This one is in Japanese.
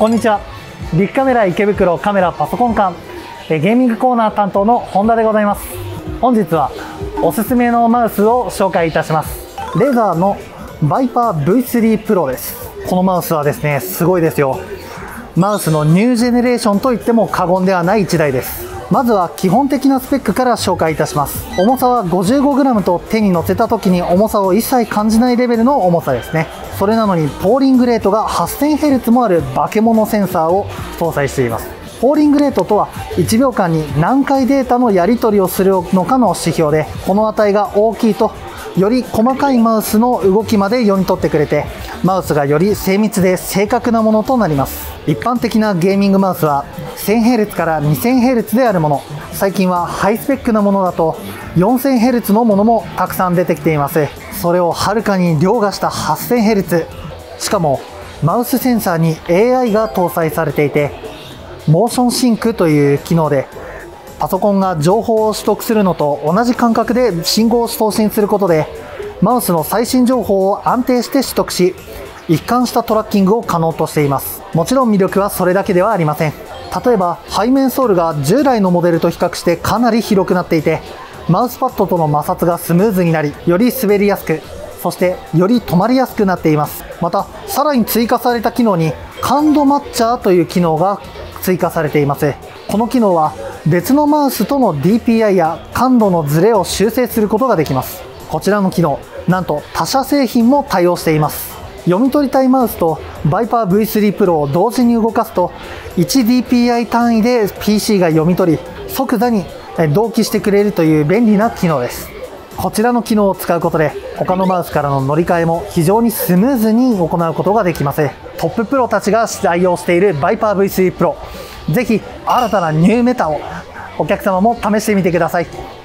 こんにちは。ビッグカメラ池袋カメラパソコン館ゲーミングコーナー担当の本田でございます。本日はおすすめのマウスを紹介いたします。レザーのバイパー V3 Pro です。このマウスはですねすごいですよ。マウスのニュージェネレーションといっても過言ではない1台です。まずは基本的なスペックから紹介いたします。重さは 55g と手に乗せた時に重さを一切感じないレベルの重さですね。それなのにポーリングレートが 8000Hz もある化け物センサーを搭載しています。ポーリングレートとは1秒間に何回データのやり取りをするのかの指標でこの値が大きいとより細かいマウスの動きまで読み取ってくれてマウスがより精密で正確なものとなります。一般的なゲーミングマウスは 1000Hz から 2000Hz であるもの。最近はハイスペックなものだと 4000Hz のものもたくさん出てきています。それをはるかに凌駕した 8000Hz しかもマウスセンサーに AI が搭載されていてモーションシンクという機能でパソコンが情報を取得するのと同じ感覚で信号を送信することでマウスの最新情報を安定して取得し一貫したトラッキングを可能としています。もちろん魅力はそれだけではありません。例えば背面ソールが従来のモデルと比較してかなり広くなっていてマウスパッドとの摩擦がスムーズになりより滑りやすくそしてより止まりやすくなっています。またさらに追加された機能に感度マッチャーという機能が追加されています。この機能は別のマウスとの DPI や感度のズレを修正することができます。こちらの機能なんと他社製品も対応しています。読み取りたいマウスとバイパー V3 Pro を同時に動かすと 1DPI 単位で PC が読み取り即座に同期してくれるという便利な機能です。こちらの機能を使うことで他のマウスからの乗り換えも非常にスムーズに行うことができます。トッププロたちが愛用しているバイパー V3 Pro ぜひ新たなニューメタをお客様も試してみてください。